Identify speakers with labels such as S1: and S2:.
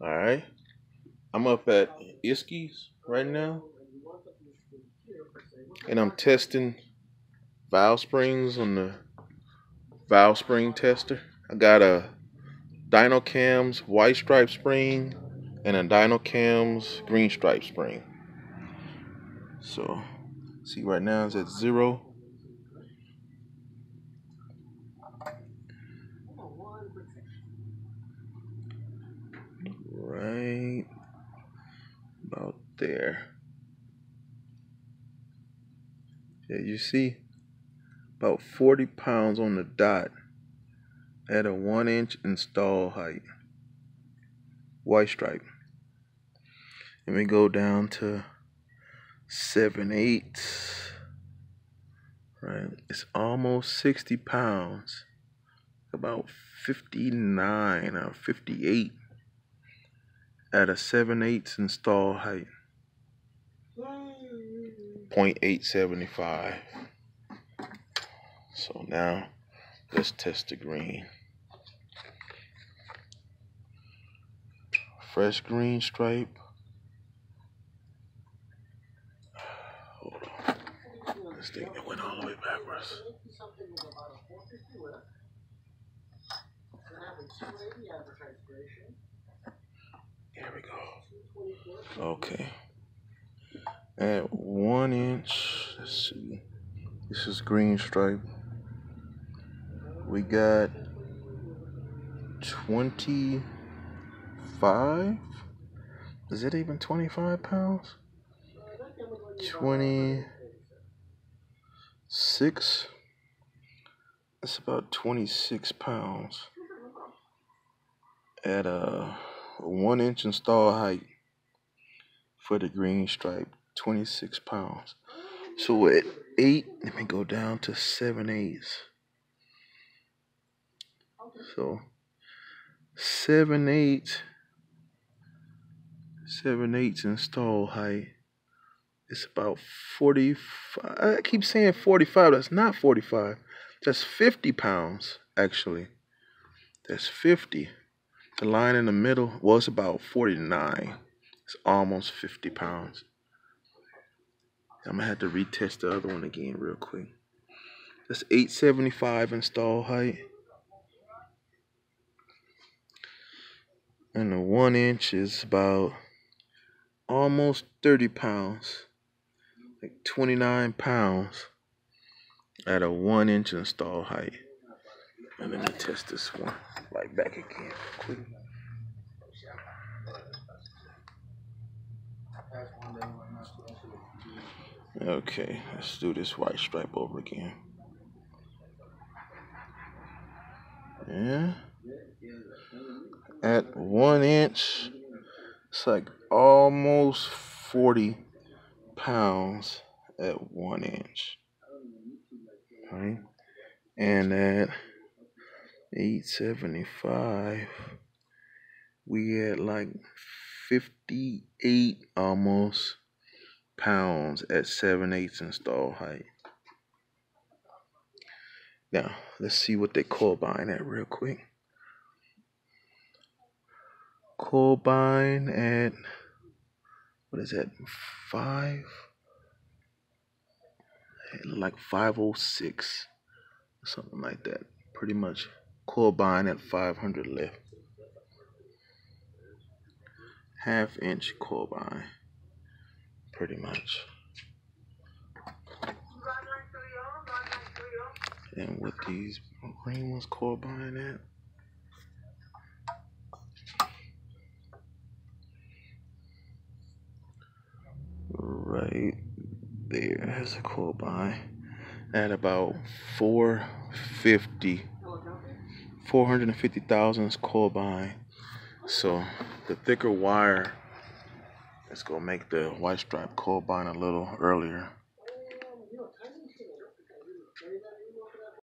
S1: Alright. I'm up at Isky's right now. And I'm testing valve springs on the valve spring tester. I got a Dynocams white stripe spring and a Dynocams green stripe spring. So, see right now it's at zero. Right about there. Yeah, you see about 40 pounds on the dot at a one inch install height. White stripe. Let me go down to seven eighths. Right, it's almost 60 pounds. About 59 or 58 at a 7 eighths install height. 0.875. So now let's test the green. Fresh green stripe. Hold on. This thing went all the way backwards. Here we go. Okay. At one inch, let's see. This is green stripe. We got 25. Is it even 25 pounds? 26. That's about 26 pounds at a one inch install height for the green stripe, 26 pounds. So at eight, let me go down to seven eighths. So seven eighths, seven eighths install height. It's about 45. I keep saying 45. That's not 45. That's 50 pounds, actually. That's 50. The line in the middle was about 49. It's almost 50 pounds. I'm gonna have to retest the other one again real quick. That's 875 install height. And the one inch is about almost 30 pounds. Like 29 pounds at a one inch install height. And let me test this one like back again quick. Okay, let's do this white stripe over again. Yeah. At one inch, it's like almost 40 pounds at one inch. Right? And at 875 we had like 58 almost pounds at 7 eighths install height. Now let's see what they combine at real quick. Combine at what is that five? Like 506 something like that. Pretty much coil bind at 500 left. Half inch coil bind, pretty much. And with these green ones coil bind at? Right there has a coil bind at about 450 450,000 is. So the thicker wire is going to make the white stripe coil bind a little earlier.